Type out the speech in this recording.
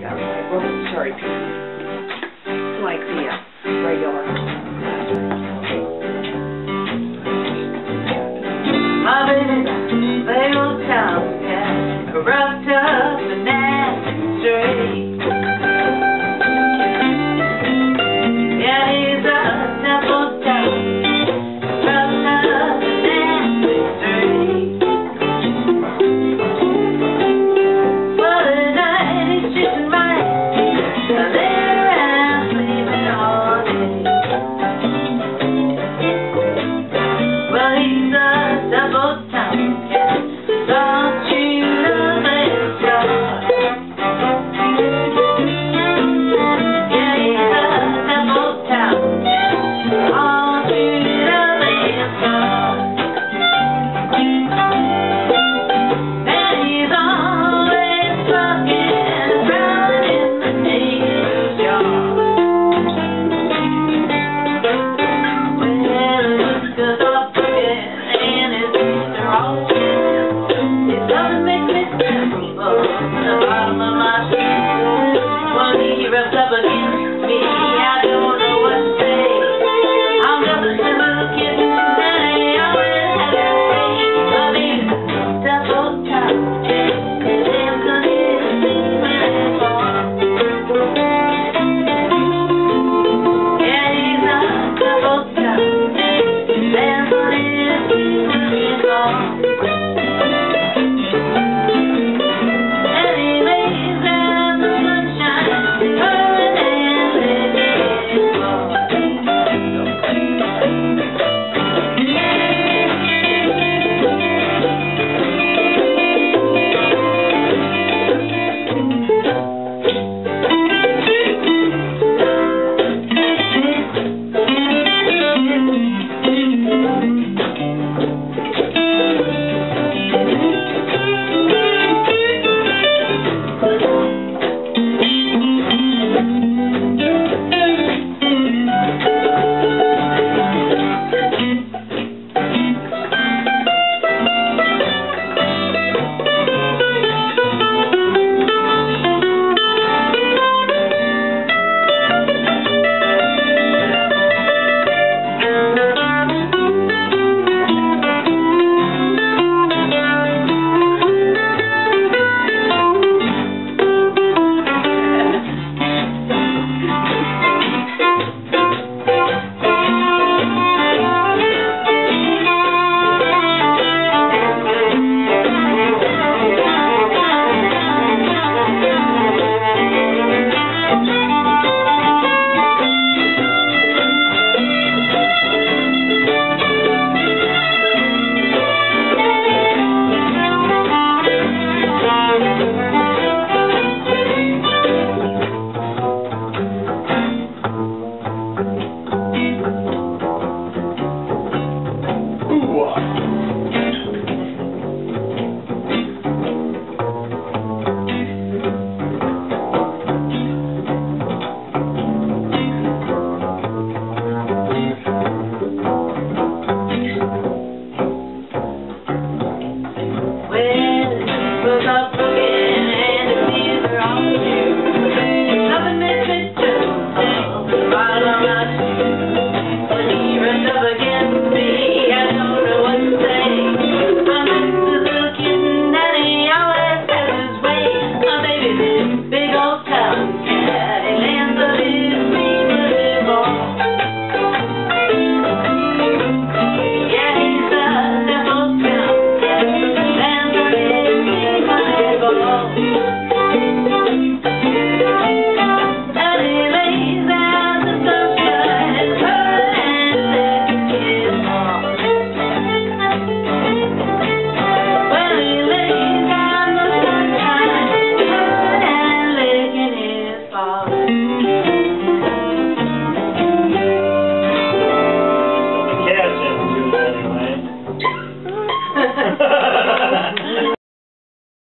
got really, well, sorry, like the uh, regular. My baby, they will tell me, corrupt thank you. God.